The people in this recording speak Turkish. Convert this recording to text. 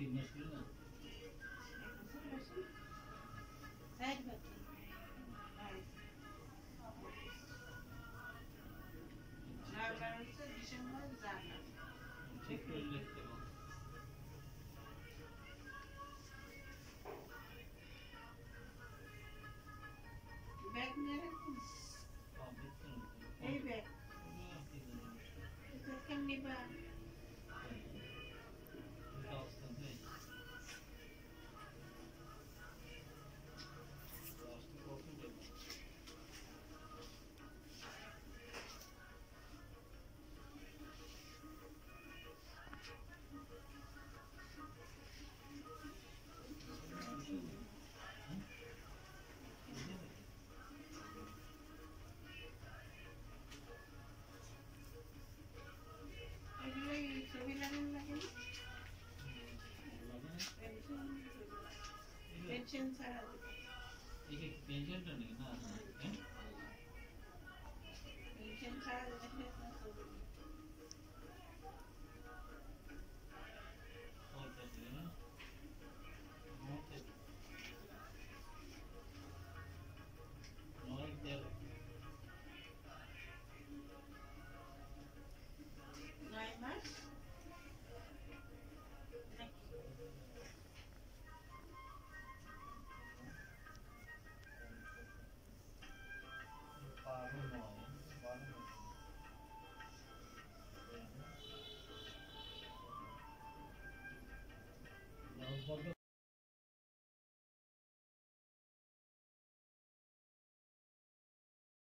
Hazırlasın. Hadi bakayım. Hadi. Avlanırsa dişim 你给连接着那个。